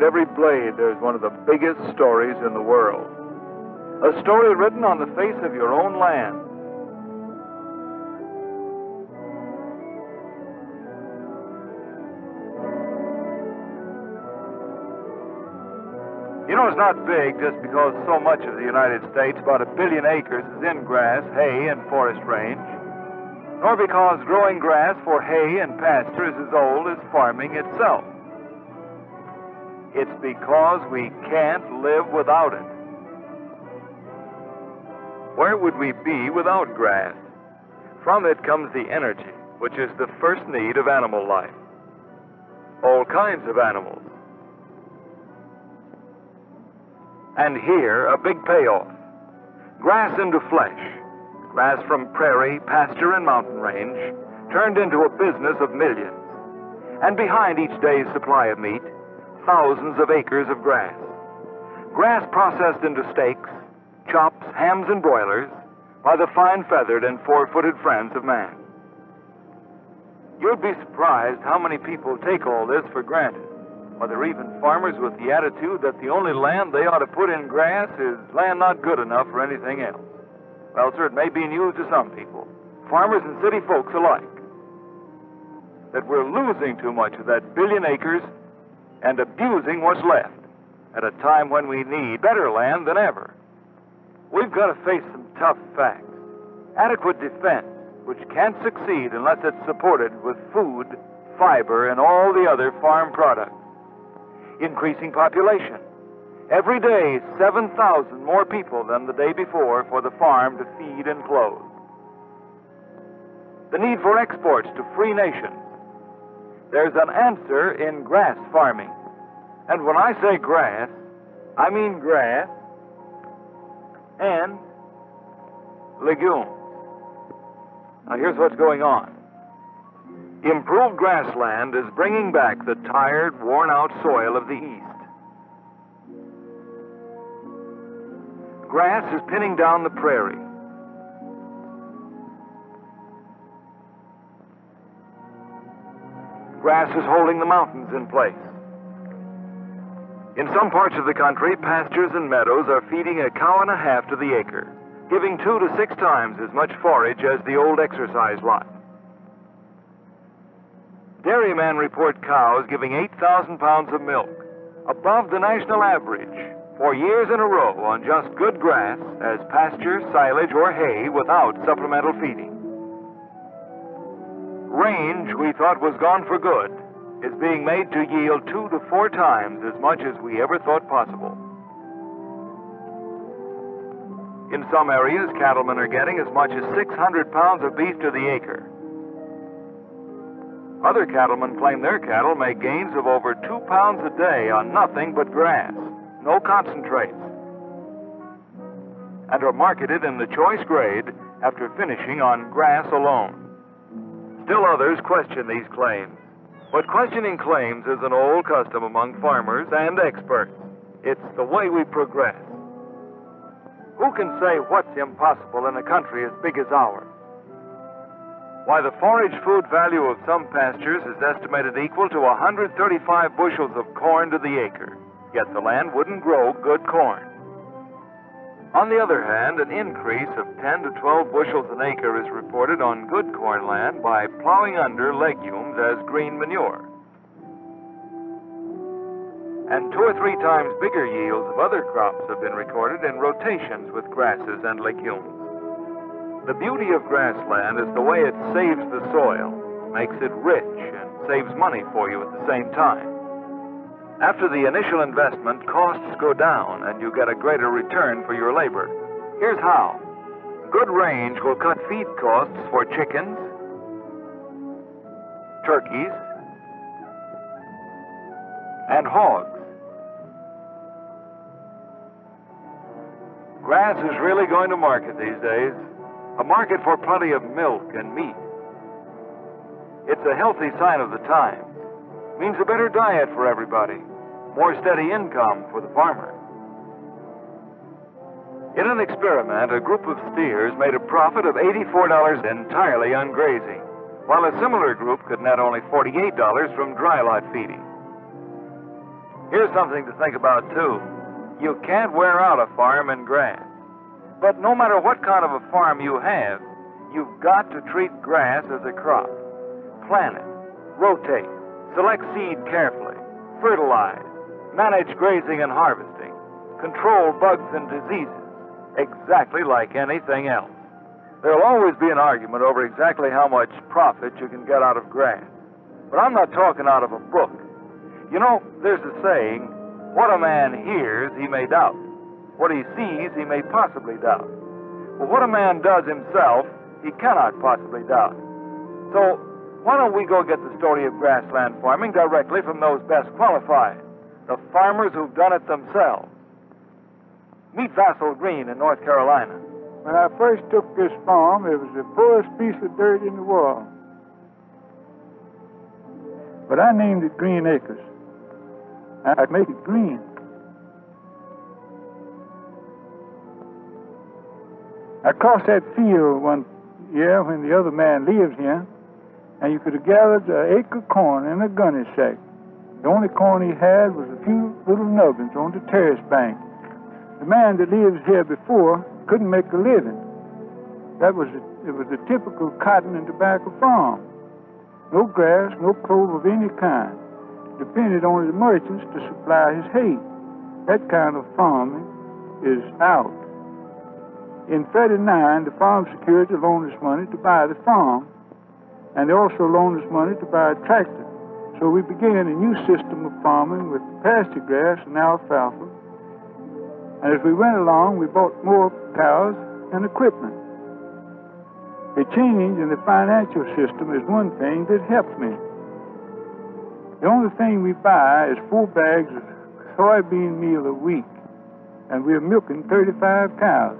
Behind every blade, there's one of the biggest stories in the world. A story written on the face of your own land. You know, it's not big just because so much of the United States, about a billion acres, is in grass, hay, and forest range, nor because growing grass for hay and pasture is as old as farming itself. It's because we can't live without it. Where would we be without grass? From it comes the energy, which is the first need of animal life. All kinds of animals. And here, a big payoff. Grass into flesh. Grass from prairie, pasture, and mountain range turned into a business of millions. And behind each day's supply of meat, thousands of acres of grass. Grass processed into steaks, chops, hams, and broilers by the fine feathered and four footed friends of man. You'd be surprised how many people take all this for granted. There even farmers with the attitude that the only land they ought to put in grass is land not good enough for anything else. Well, sir, it may be news to some people, farmers and city folks alike, that we're losing too much of that billion acres and abusing what's left at a time when we need better land than ever. We've got to face some tough facts. Adequate defense, which can't succeed unless it's supported with food, fiber, and all the other farm products increasing population. Every day, 7,000 more people than the day before for the farm to feed and clothe. The need for exports to free nations. There's an answer in grass farming. And when I say grass, I mean grass and legumes. Now, here's what's going on. Improved grassland is bringing back the tired, worn out soil of the East. Grass is pinning down the prairie. Grass is holding the mountains in place. In some parts of the country, pastures and meadows are feeding a cow and a half to the acre, giving two to six times as much forage as the old exercise lot. Dairymen report cows giving 8,000 pounds of milk, above the national average, for years in a row on just good grass as pasture, silage, or hay without supplemental feeding. Range we thought was gone for good is being made to yield two to four times as much as we ever thought possible. In some areas, cattlemen are getting as much as 600 pounds of beef to the acre. Other cattlemen claim their cattle make gains of over two pounds a day on nothing but grass, no concentrates, and are marketed in the choice grade after finishing on grass alone. Still others question these claims. But questioning claims is an old custom among farmers and experts. It's the way we progress. Who can say what's impossible in a country as big as ours? Why, the forage food value of some pastures is estimated equal to 135 bushels of corn to the acre, yet the land wouldn't grow good corn. On the other hand, an increase of 10 to 12 bushels an acre is reported on good corn land by plowing under legumes as green manure. And two or three times bigger yields of other crops have been recorded in rotations with grasses and legumes. The beauty of grassland is the way it saves the soil, makes it rich, and saves money for you at the same time. After the initial investment, costs go down and you get a greater return for your labor. Here's how. Good range will cut feed costs for chickens, turkeys, and hogs. Grass is really going to market these days a market for plenty of milk and meat. It's a healthy sign of the times. Means a better diet for everybody, more steady income for the farmer. In an experiment, a group of steers made a profit of $84 entirely on grazing, while a similar group could net only $48 from dry lot feeding. Here's something to think about, too. You can't wear out a farm in grass. But no matter what kind of a farm you have, you've got to treat grass as a crop. Plant it, rotate, select seed carefully, fertilize, manage grazing and harvesting, control bugs and diseases, exactly like anything else. There'll always be an argument over exactly how much profit you can get out of grass. But I'm not talking out of a book. You know, there's a saying, what a man hears, he may doubt. What he sees, he may possibly doubt. But what a man does himself, he cannot possibly doubt. So, why don't we go get the story of grassland farming directly from those best qualified, the farmers who've done it themselves? Meet Vassal Green in North Carolina. When I first took this farm, it was the poorest piece of dirt in the world. But I named it Green Acres. I'd make it green. I crossed that field one year when the other man lived here, and you could have gathered an acre of corn in a gunny sack. The only corn he had was a few little nubbins on the terrace bank. The man that lived here before couldn't make a living. That was a, it was a typical cotton and tobacco farm. No grass, no clover of any kind depended on the merchants to supply his hay. That kind of farming is out. In 39, the farm security loaned us money to buy the farm, and they also loaned us money to buy a tractor. So we began a new system of farming with pasture grass and alfalfa. And as we went along, we bought more cows and equipment. The change in the financial system is one thing that helped me. The only thing we buy is four bags of soybean meal a week, and we're milking 35 cows.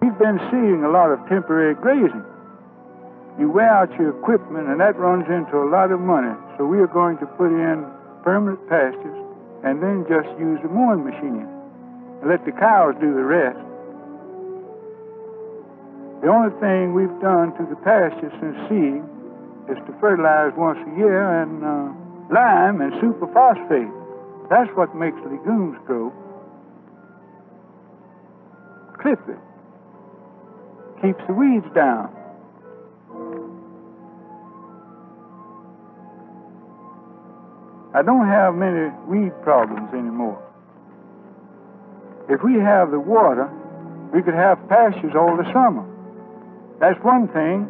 We've been seeing a lot of temporary grazing. You wear out your equipment, and that runs into a lot of money. So we are going to put in permanent pastures and then just use the mowing machine and let the cows do the rest. The only thing we've done to the pastures since seeding is to fertilize once a year and uh, lime and superphosphate. That's what makes legumes grow. Clip it. Keeps the weeds down. I don't have many weed problems anymore. If we have the water, we could have pastures all the summer. That's one thing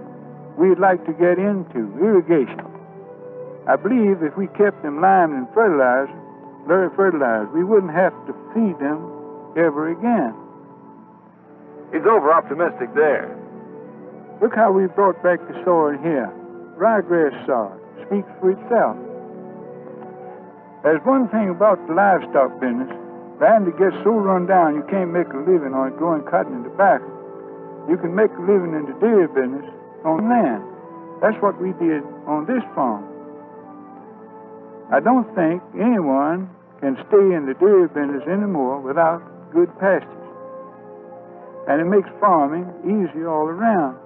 we'd like to get into irrigation. I believe if we kept them limed and fertilized, very fertilized, we wouldn't have to feed them ever again. He's over optimistic there. Look how we brought back the soil here. Ryegrass sod speaks for itself. There's one thing about the livestock business. Land gets so run down you can't make a living on growing cotton and tobacco. You can make a living in the dairy business on land. That's what we did on this farm. I don't think anyone can stay in the dairy business anymore without good pastures. And it makes farming easy all around.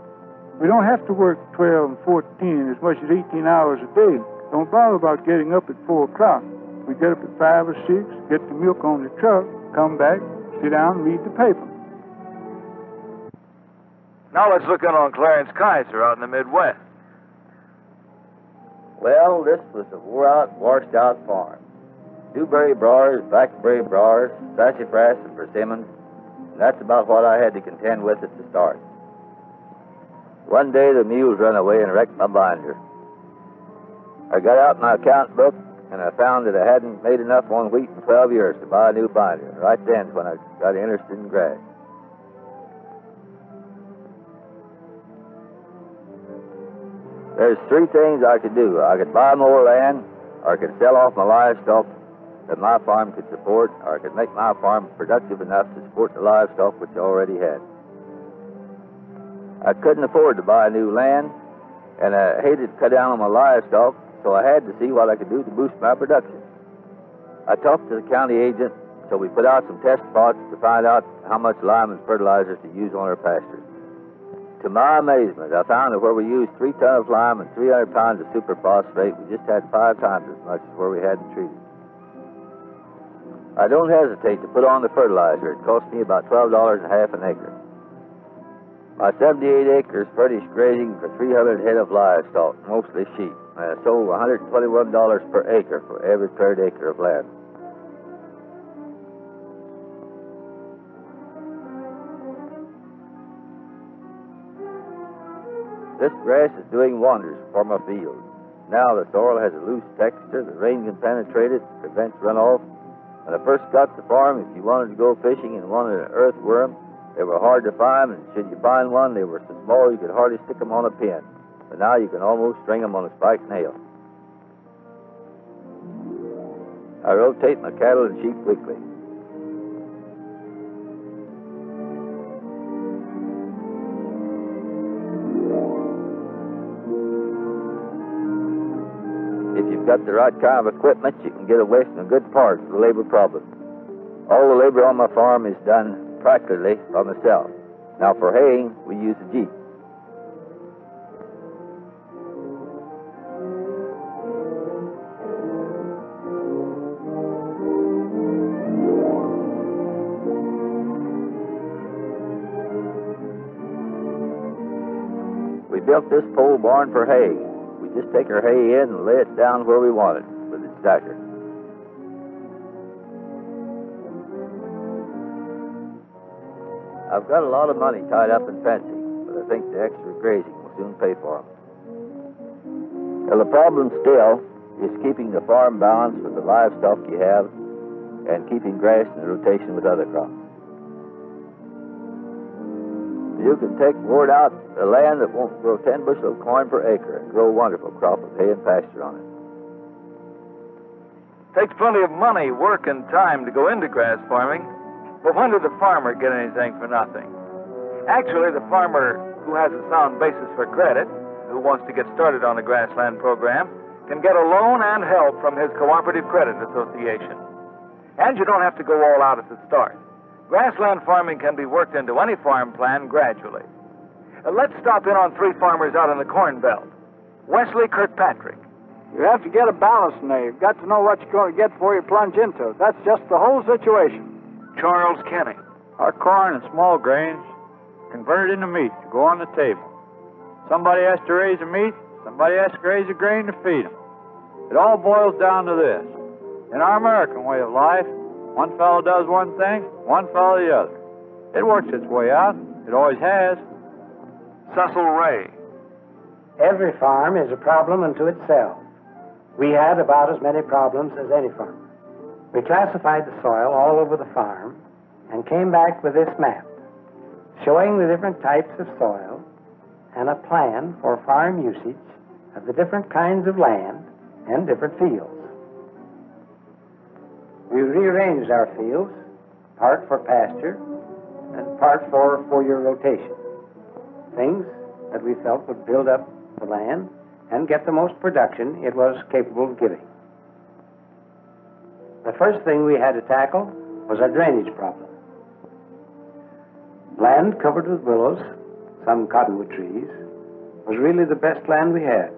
We don't have to work 12 and 14 as much as 18 hours a day. Don't bother about getting up at 4 o'clock. We get up at 5 or 6, get the milk on the truck, come back, sit down, and read the paper. Now let's look in on Clarence Kaiser out in the Midwest. Well, this was a wore out, washed out farm. Dewberry briars, blackberry briars, sassafras, and persimmons. And that's about what I had to contend with at the start. One day the mules ran away and wrecked my binder. I got out my account book and I found that I hadn't made enough on wheat in 12 years to buy a new binder. Right then, when I got interested in grass. There's three things I could do. I could buy more land, or I could sell off my livestock that my farm could support, or I could make my farm productive enough to support the livestock which I already had. I couldn't afford to buy new land, and I hated to cut down on my livestock, so I had to see what I could do to boost my production. I talked to the county agent, so we put out some test spots to find out how much lime and fertilizers to use on our pastures. to my amazement, I found that where we used three tons of lime and 300 pounds of superphosphate, we just had five times as much as where we hadn't treated. I don't hesitate to put on the fertilizer. It cost me about $12 and a half an acre. My 78 acres furnished grazing for 300 head of livestock, mostly sheep. I sold $121 per acre for every third acre of land. This grass is doing wonders for my field. Now the soil has a loose texture, the rain can penetrate it, prevents runoff. When I first got the farm, if you wanted to go fishing and wanted an earthworm, they were hard to find, and should you find one, they were so small you could hardly stick them on a pin. But now you can almost string them on a spike nail. I rotate my cattle and sheep weekly. If you've got the right kind of equipment, you can get away from a good part of the labor problem. All the labor on my farm is done practically by myself. Now, for haying, we use a Jeep. Built this pole barn for hay. We just take our hay in and lay it down where we want it with its stacker. I've got a lot of money tied up in fencing, but I think the extra grazing will soon pay for them. Well, the problem still is keeping the farm balanced with the livestock you have and keeping grass in rotation with other crops. You can take ward out a land that won't grow 10 bushels of corn per acre and grow a wonderful crop of hay and pasture on it. Takes plenty of money, work, and time to go into grass farming. But when did the farmer get anything for nothing? Actually, the farmer who has a sound basis for credit, who wants to get started on a grassland program, can get a loan and help from his cooperative credit association. And you don't have to go all out at the start. Grassland farming can be worked into any farm plan gradually. Uh, let's stop in on three farmers out in the Corn Belt. Wesley Kirkpatrick, You have to get a balance in there. You've got to know what you're going to get before you plunge into it. That's just the whole situation. Charles Kenny, Our corn and small grains converted into meat to go on the table. Somebody has to raise the meat, somebody has to raise the grain to feed them. It all boils down to this. In our American way of life, one fellow does one thing, one fellow the other. It works its way out. It always has. Cecil Ray, Every farm is a problem unto itself. We had about as many problems as any farmer. We classified the soil all over the farm and came back with this map showing the different types of soil and a plan for farm usage of the different kinds of land and different fields. We rearranged our fields, part for pasture and part for four-year rotation. Things that we felt would build up the land and get the most production it was capable of giving. The first thing we had to tackle was our drainage problem. Land covered with willows, some cottonwood trees, was really the best land we had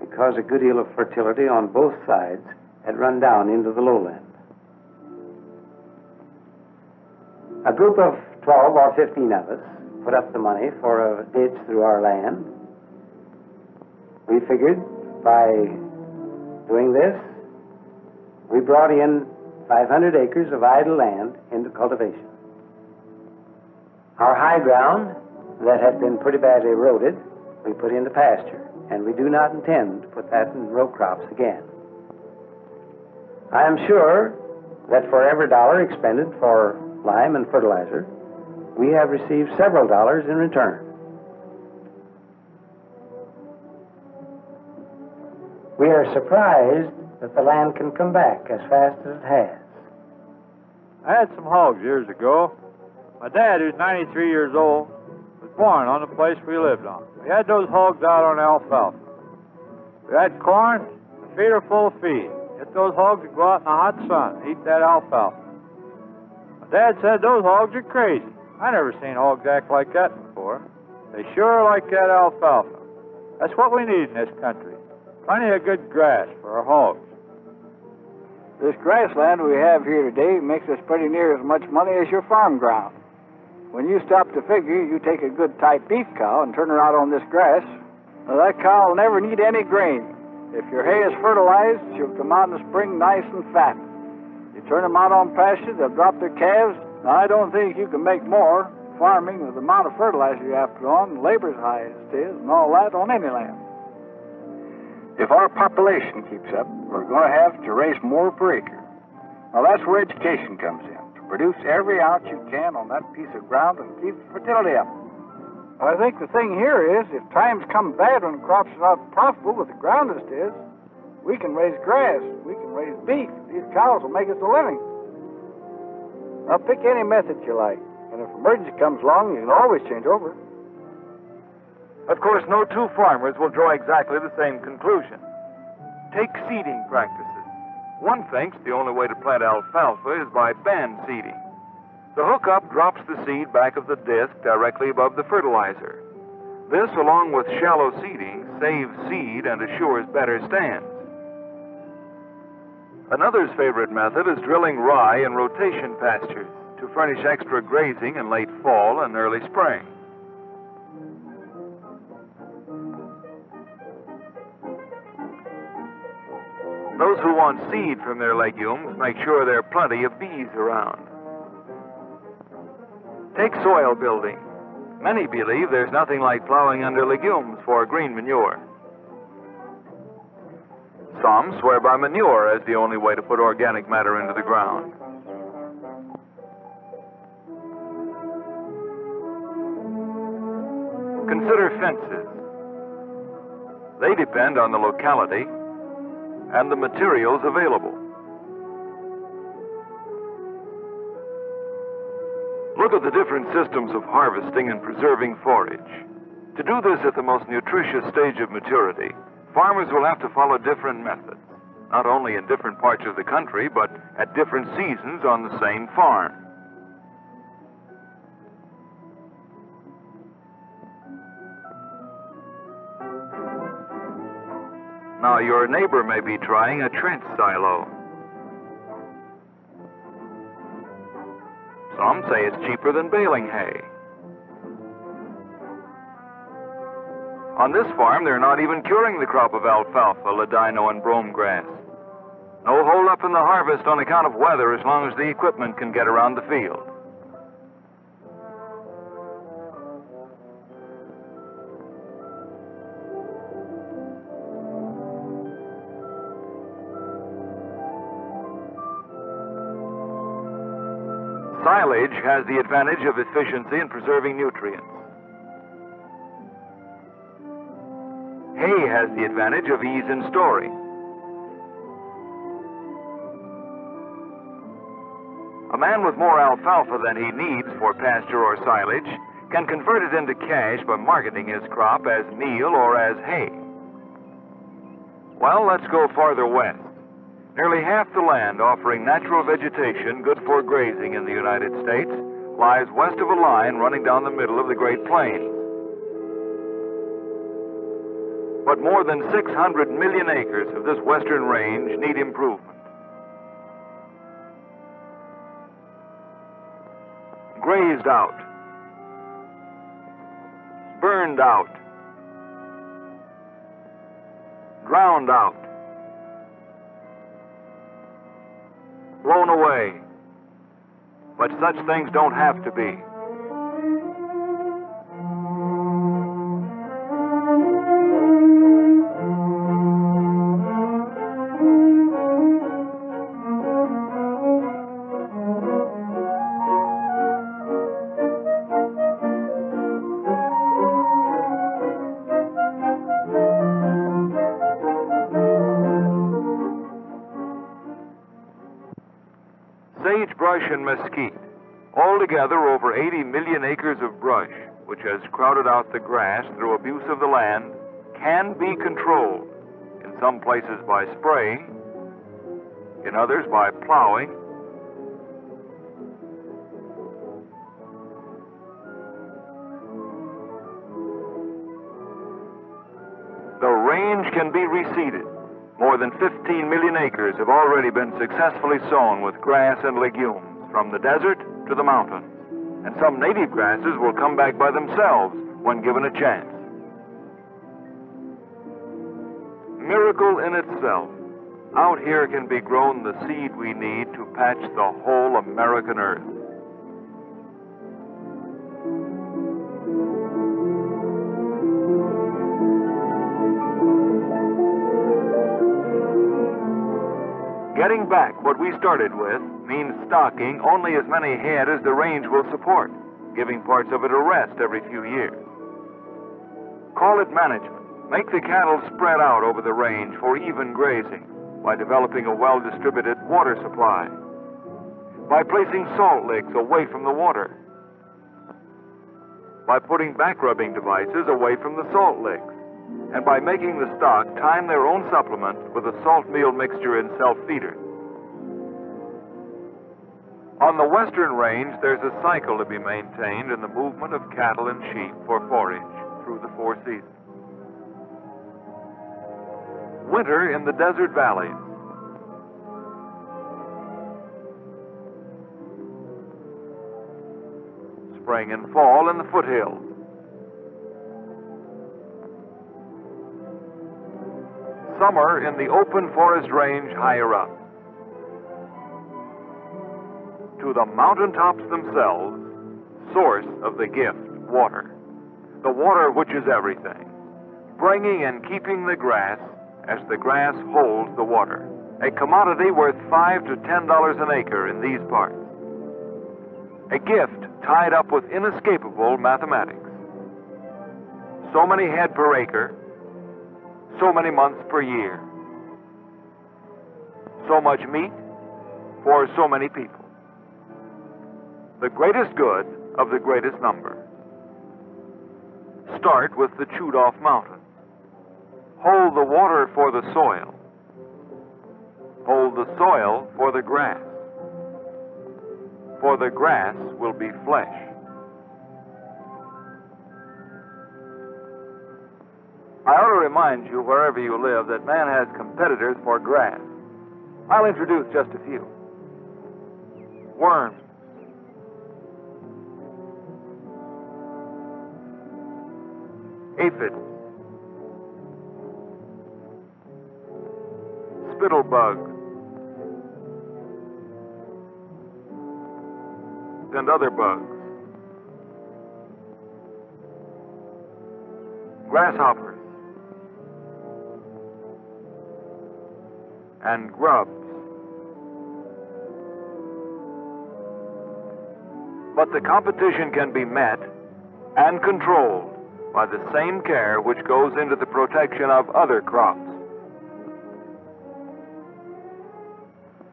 because a good deal of fertility on both sides had run down into the lowland. A group of 12 or 15 of us put up the money for a ditch through our land. We figured by doing this, we brought in 500 acres of idle land into cultivation. Our high ground that had been pretty badly eroded, we put into pasture, and we do not intend to put that in row crops again. I am sure that for every dollar expended for lime and fertilizer, we have received several dollars in return. We are surprised that the land can come back as fast as it has. I had some hogs years ago. My dad, who's 93 years old, was born on the place we lived on. We had those hogs out on alfalfa. We had corn, the feeder full of feed. Get those hogs to go out in the hot sun, eat that alfalfa. My dad said those hogs are crazy. I never seen hogs act like that before. They sure like that alfalfa. That's what we need in this country. Plenty of good grass for our hogs. This grassland we have here today makes us pretty near as much money as your farm ground. When you stop to figure, you take a good tight beef cow and turn her out on this grass, now that cow will never need any grain. If your hay is fertilized, she'll come out in the spring nice and fat. You turn them out on pasture, they'll drop their calves. I don't think you can make more farming with the amount of fertilizer you have to put on, labor's high as it is, and all that on any land. If our population keeps up, we're going to have to raise more per acre. Now, that's where education comes in, to produce every ounce you can on that piece of ground and keep the fertility up. I think the thing here is, if times come bad when crops are not profitable with the ground as it is, we can raise grass, we can raise beef. These cows will make us a living. Now, pick any method you like, and if emergency comes along, you can always change over. Of course, no two farmers will draw exactly the same conclusion. Take seeding practices. One thinks the only way to plant alfalfa is by band seeding. The hookup drops the seed back of the disc directly above the fertilizer. This, along with shallow seeding, saves seed and assures better stands. Another's favorite method is drilling rye in rotation pastures to furnish extra grazing in late fall and early spring. Those who want seed from their legumes make sure there are plenty of bees around. Take soil building. Many believe there's nothing like plowing under legumes for green manure. Some swear by manure as the only way to put organic matter into the ground. Consider fences. They depend on the locality and the materials available. Look at the different systems of harvesting and preserving forage. To do this at the most nutritious stage of maturity, farmers will have to follow different methods, not only in different parts of the country, but at different seasons on the same farm. Now, your neighbor may be trying a trench silo. Some say it's cheaper than baling hay. On this farm, they're not even curing the crop of alfalfa, ladino, and brome grass. No hold up in the harvest on account of weather as long as the equipment can get around the field. Silage has the advantage of efficiency in preserving nutrients. Hay has the advantage of ease in storing. A man with more alfalfa than he needs for pasture or silage can convert it into cash by marketing his crop as meal or as hay. Well, let's go farther west. Nearly half the land offering natural vegetation good for grazing in the United States lies west of a line running down the middle of the Great Plains. But more than 600 million acres of this western range need improvement. Grazed out, burned out, drowned out. blown away. But such things don't have to be. Sagebrush and mesquite. Altogether, over 80 million acres of brush, which has crowded out the grass through abuse of the land, can be controlled. In some places by spraying, in others by plowing. Than 15 million acres have already been successfully sown with grass and legumes from the desert to the mountain. And some native grasses will come back by themselves when given a chance. Miracle in itself. Out here can be grown the seed we need to patch the whole American earth. Getting back what we started with means stocking only as many head as the range will support, giving parts of it a rest every few years. Call it management. Make the cattle spread out over the range for even grazing by developing a well distributed water supply, by placing salt licks away from the water, by putting back rubbing devices away from the salt licks and by making the stock time their own supplement with a salt meal mixture in self feeders. On the western range, there's a cycle to be maintained in the movement of cattle and sheep for forage through the four seasons. Winter in the desert valleys. Spring and fall in the foothills. Summer in the open forest range higher up. To the mountaintops themselves, source of the gift, water. The water which is everything, bringing and keeping the grass as the grass holds the water. A commodity worth five to ten dollars an acre in these parts. A gift tied up with inescapable mathematics. So many head per acre, so many months per year. So much meat for so many people. The greatest good of the greatest number. Start with the chewed off mountain. Hold the water for the soil. Hold the soil for the grass. For the grass will be flesh. I ought to remind you, wherever you live, that man has competitors for grass. I'll introduce just a few. Worms, aphids, spittle bugs, and other bugs, grasshoppers. And grubs. But the competition can be met and controlled by the same care which goes into the protection of other crops.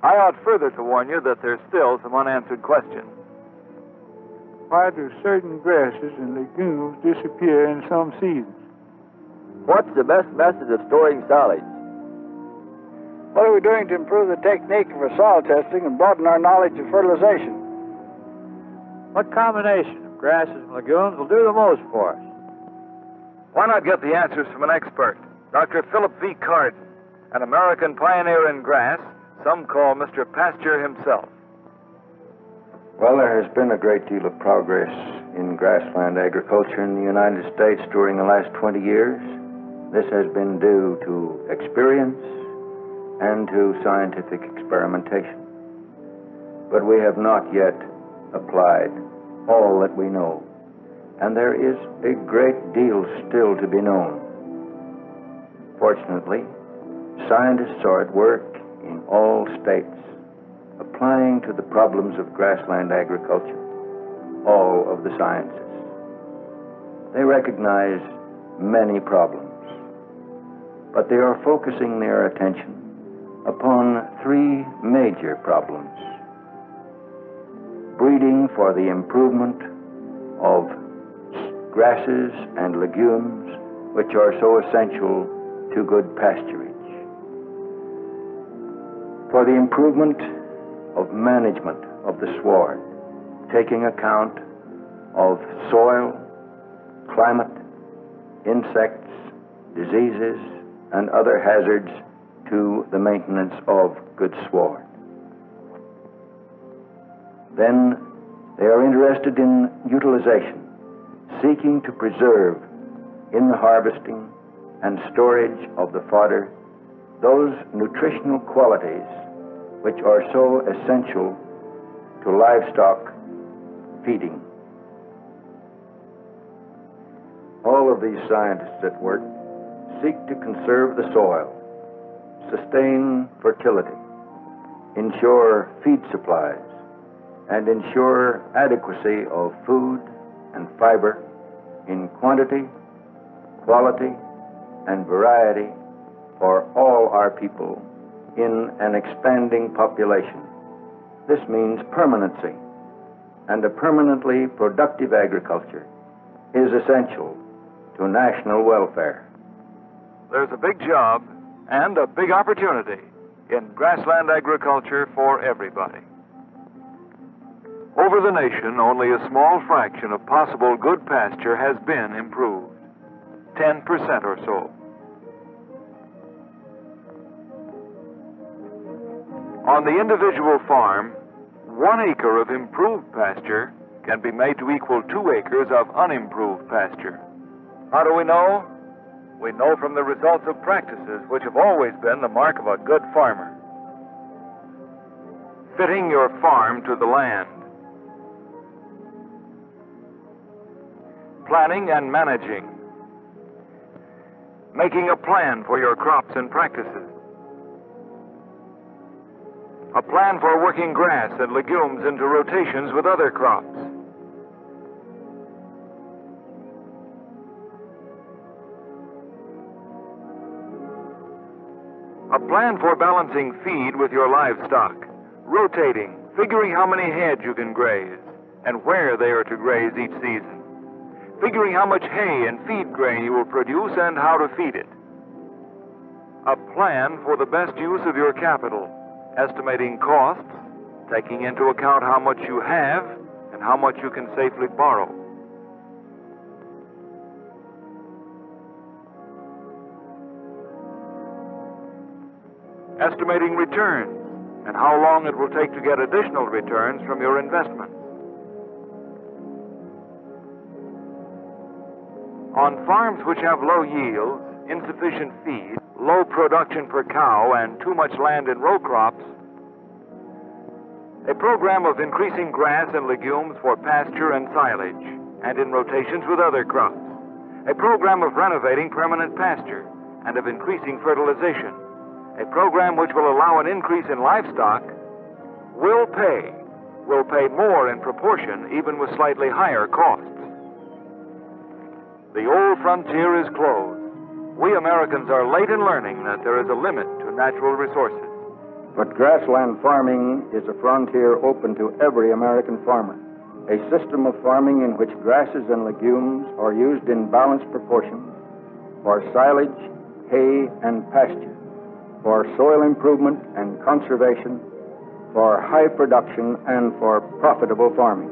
I ought further to warn you that there's still some unanswered questions. Why do certain grasses and legumes disappear in some seasons? What's the best method of storing solids? What are we doing to improve the technique for soil testing and broaden our knowledge of fertilization? What combination of grasses and legumes will do the most for us? Why not get the answers from an expert? Dr. Philip V. Cardon, an American pioneer in grass, some call Mr. Pasture himself. Well, there has been a great deal of progress in grassland agriculture in the United States during the last 20 years. This has been due to experience and to scientific experimentation. But we have not yet applied all that we know, and there is a great deal still to be known. Fortunately, scientists are at work in all states applying to the problems of grassland agriculture all of the sciences. They recognize many problems, but they are focusing their attention upon three major problems. Breeding for the improvement of grasses and legumes, which are so essential to good pasturage, for the improvement of management of the sward, taking account of soil, climate, insects, diseases, and other hazards to the maintenance of good sward. Then they are interested in utilization, seeking to preserve in the harvesting and storage of the fodder those nutritional qualities which are so essential to livestock feeding. All of these scientists at work seek to conserve the soil, sustain fertility, ensure feed supplies, and ensure adequacy of food and fiber in quantity, quality, and variety for all our people in an expanding population. This means permanency, and a permanently productive agriculture is essential to national welfare. There's a big job and a big opportunity in grassland agriculture for everybody. Over the nation, only a small fraction of possible good pasture has been improved 10% or so. On the individual farm, one acre of improved pasture can be made to equal two acres of unimproved pasture. How do we know? We know from the results of practices which have always been the mark of a good farmer. Fitting your farm to the land. Planning and managing. Making a plan for your crops and practices. A plan for working grass and legumes into rotations with other crops. A plan for balancing feed with your livestock, rotating, figuring how many head you can graze, and where they are to graze each season, figuring how much hay and feed grain you will produce and how to feed it. A plan for the best use of your capital, estimating costs, taking into account how much you have and how much you can safely borrow. Estimating returns and how long it will take to get additional returns from your investment. On farms which have low yields, insufficient feed, low production per cow, and too much land in row crops, a program of increasing grass and legumes for pasture and silage, and in rotations with other crops, a program of renovating permanent pasture, and of increasing fertilization a program which will allow an increase in livestock, will pay, will pay more in proportion, even with slightly higher costs. The old frontier is closed. We Americans are late in learning that there is a limit to natural resources. But grassland farming is a frontier open to every American farmer. A system of farming in which grasses and legumes are used in balanced proportions for silage, hay, and pasture for soil improvement and conservation, for high production, and for profitable farming.